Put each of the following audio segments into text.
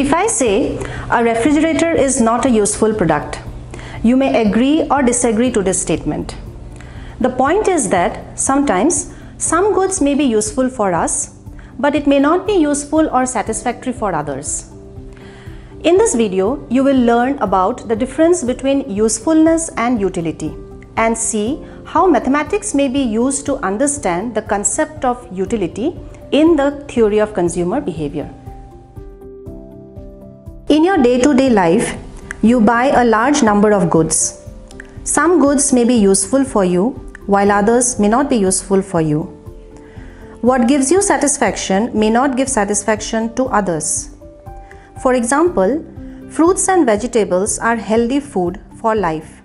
If I say a refrigerator is not a useful product, you may agree or disagree to this statement. The point is that sometimes some goods may be useful for us, but it may not be useful or satisfactory for others. In this video, you will learn about the difference between usefulness and utility and see how mathematics may be used to understand the concept of utility in the theory of consumer behavior. In your day-to-day life, you buy a large number of goods. Some goods may be useful for you, while others may not be useful for you. What gives you satisfaction may not give satisfaction to others. For example, fruits and vegetables are healthy food for life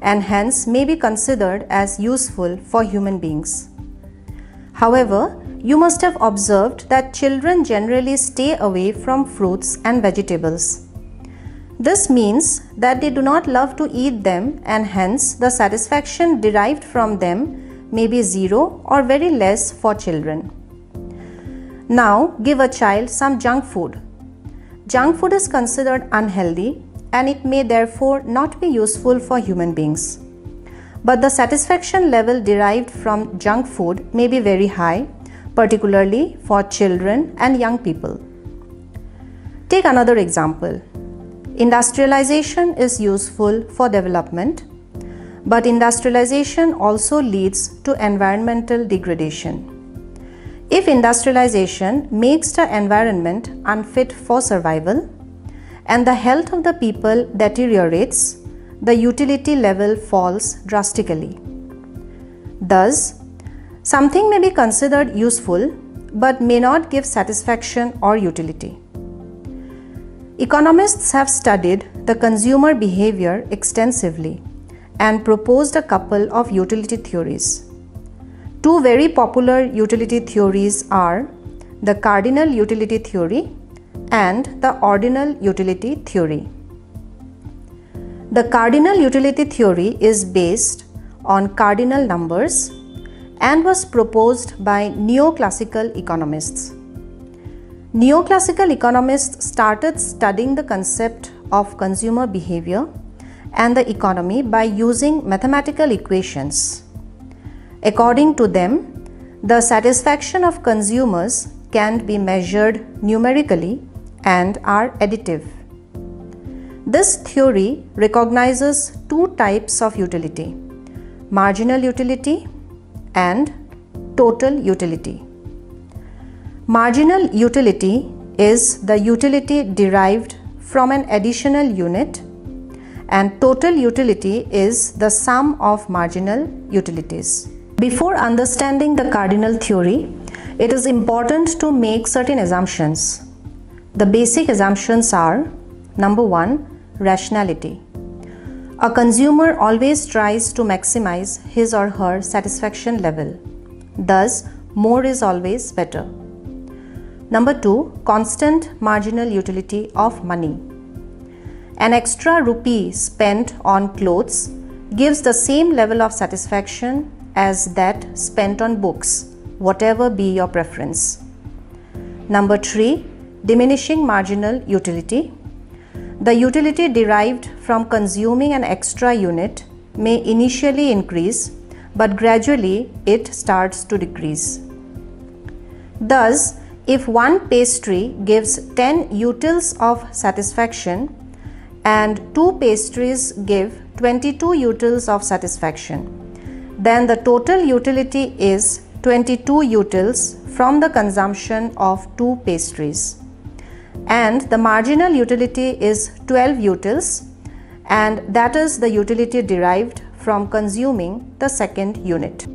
and hence may be considered as useful for human beings. However, you must have observed that children generally stay away from fruits and vegetables. This means that they do not love to eat them and hence the satisfaction derived from them may be zero or very less for children. Now give a child some junk food. Junk food is considered unhealthy and it may therefore not be useful for human beings. But the satisfaction level derived from junk food may be very high, particularly for children and young people. Take another example. Industrialization is useful for development, but industrialization also leads to environmental degradation. If industrialization makes the environment unfit for survival, and the health of the people deteriorates, the utility level falls drastically. Thus, something may be considered useful but may not give satisfaction or utility. Economists have studied the consumer behavior extensively and proposed a couple of utility theories. Two very popular utility theories are the cardinal utility theory and the ordinal utility theory. The cardinal utility theory is based on cardinal numbers and was proposed by neoclassical economists. Neoclassical economists started studying the concept of consumer behavior and the economy by using mathematical equations. According to them, the satisfaction of consumers can be measured numerically and are additive. This theory recognizes two types of utility marginal utility and total utility. Marginal utility is the utility derived from an additional unit and total utility is the sum of marginal utilities. Before understanding the cardinal theory, it is important to make certain assumptions. The basic assumptions are number one, rationality. A consumer always tries to maximize his or her satisfaction level. Thus, more is always better. Number two, constant marginal utility of money. An extra rupee spent on clothes gives the same level of satisfaction as that spent on books, whatever be your preference. Number three, diminishing marginal utility. The utility derived from consuming an extra unit may initially increase, but gradually it starts to decrease. Thus, if one pastry gives 10 utils of satisfaction and two pastries give 22 utils of satisfaction, then the total utility is 22 utils from the consumption of two pastries and the marginal utility is 12 utils and that is the utility derived from consuming the second unit.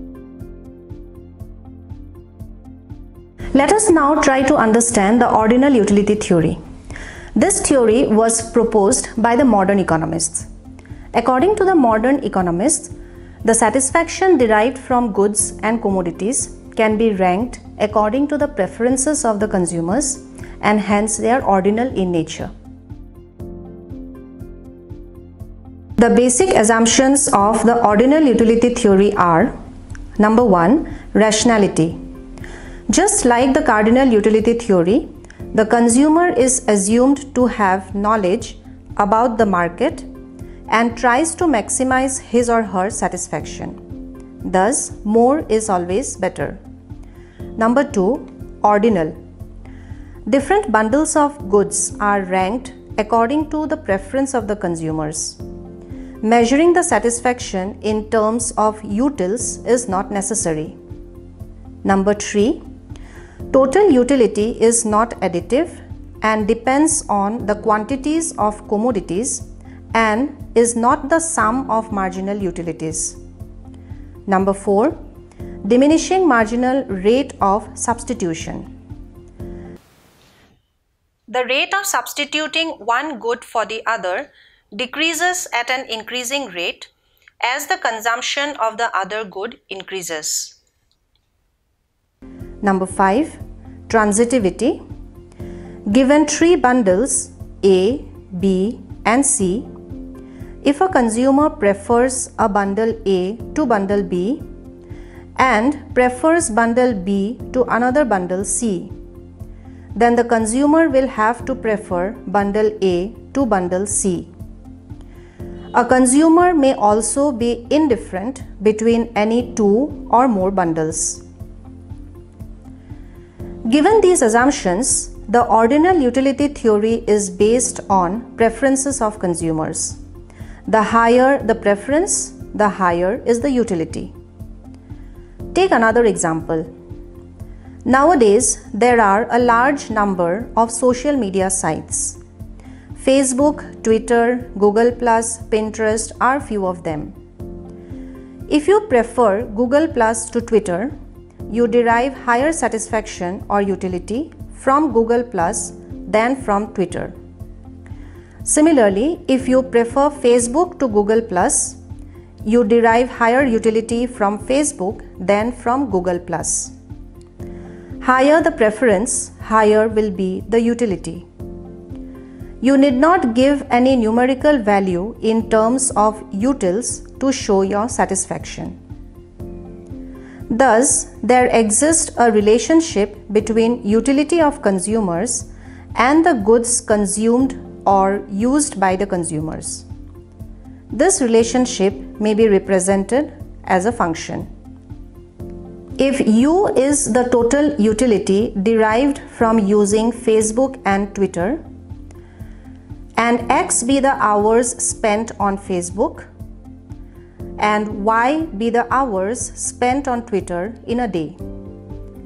Let us now try to understand the ordinal utility theory. This theory was proposed by the modern economists. According to the modern economists, the satisfaction derived from goods and commodities can be ranked according to the preferences of the consumers and hence they are ordinal in nature. The basic assumptions of the ordinal utility theory are Number 1. Rationality. Just like the cardinal utility theory, The consumer is assumed to have knowledge about the market and tries to maximize his or her satisfaction. Thus, more is always better. Number 2. Ordinal. Different bundles of goods are ranked according to the preference of the consumers. Measuring the satisfaction in terms of utils is not necessary. Number 3. Total utility is not additive and depends on the quantities of commodities and is not the sum of marginal utilities. Number 4. Diminishing marginal rate of substitution. The rate of substituting one good for the other decreases at an increasing rate as the consumption of the other good increases. Number 5. Transitivity. Given three bundles A, B and C, if a consumer prefers a bundle A to bundle B and prefers bundle B to another bundle C, then the consumer will have to prefer bundle A to bundle C. A consumer may also be indifferent between any two or more bundles. Given these assumptions, the ordinal utility theory is based on preferences of consumers. The higher the preference, the higher is the utility. Take another example. Nowadays, there are a large number of social media sites. Facebook, Twitter, Google, Pinterest are few of them. If you prefer Google Plus to Twitter, you derive higher satisfaction or utility from Google Plus than from Twitter. Similarly, if you prefer Facebook to Google Plus, you derive higher utility from Facebook than from Google Higher the preference, higher will be the utility. You need not give any numerical value in terms of utils to show your satisfaction. Thus, there exists a relationship between utility of consumers and the goods consumed or used by the consumers. This relationship may be represented as a function. If U is the total utility derived from using Facebook and Twitter, and X be the hours spent on Facebook and Y be the hours spent on Twitter in a day.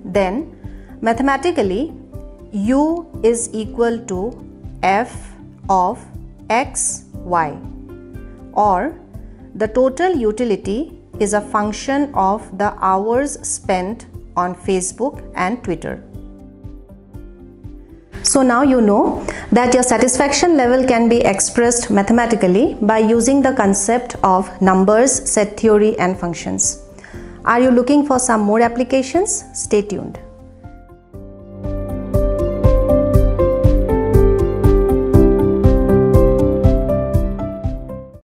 Then mathematically U is equal to F of X, Y or the total utility is a function of the hours spent on Facebook and Twitter. So now you know that your satisfaction level can be expressed mathematically by using the concept of numbers, set theory and functions. Are you looking for some more applications? Stay tuned.